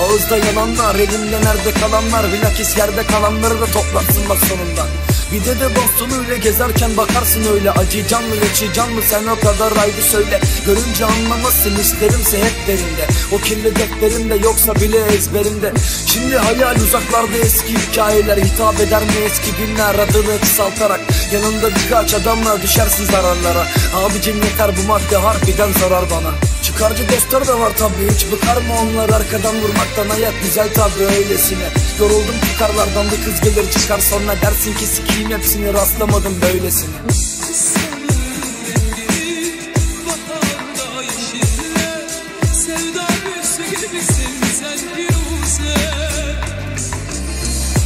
Ağızda yalanlar elinde nerede kalanlar bilakis yerde kalanları da toplarsın bak sonunda. Bir de de dostluğuyla gezerken bakarsın öyle. Acı can mı yaşayacağım mı sen o kadar ayrı söyle. Görünce anlamazsın isterimse hep derinde. O kirli defterimde yoksa bile ezberimde. Şimdi hayal uzaklarda eski hikayeler. Hitap eder mi eski günler? Adını kısaltarak. Yanında birkaç adamla düşersin zararlara. Abicim yeter bu madde harbiden zarar bana Çıkarcı dostlar da var tabi hiç bıkar mı onlar? Arkadan vurmaktan hayat güzel tabi öylesine. Yoruldum çıkarlardan bir kız gelir çıkar sonra dersin ki sikiyim hepsini rastlamadım böylesine.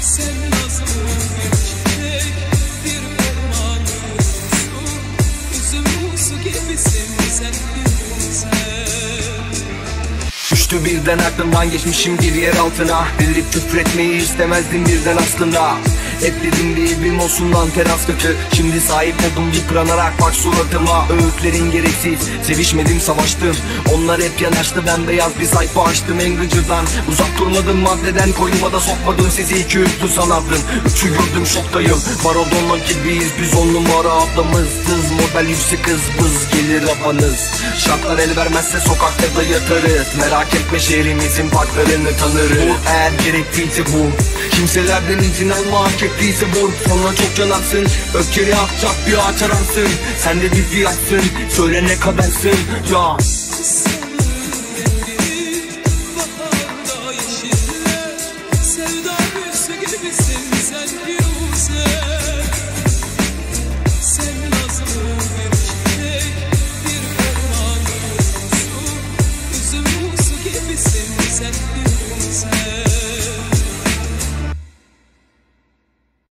Sen nazlı bir çiçek Düştü birden aklımdan geçmişim bir yer altına. Delirip küfretmeyi istemezdim birden aslında hep dedim bir evim olsun lan teras kötü Şimdi sahip oldum yıpranarak bak suratıma. Öğütlerin gereksiz sevişmedim savaştım. Onlar hep yanaştı ben beyaz bir sayfa açtım en gıcırdan Uzak durmadım maddeden koyuma da sokmadım. Sizi iki üstü sanardım. Üçü gördüm şoktayım. Maradona gibiyiz biz on numara ablamız. Dız model yüksek kız bız gelir afanız. Şartlar el vermezse sokakta da yatarız. Merak etme şehrimizin parklarını tanırız. Bu eğer gerektiyse bu Kimselerden izin alma hak ettiyse vur Sonra çok yanarsın Öfkeli atacak bir ağaç ararsın Sen de bir fiyatsın Söyle ne kadarsın ya. Sevda büyüsü gibisin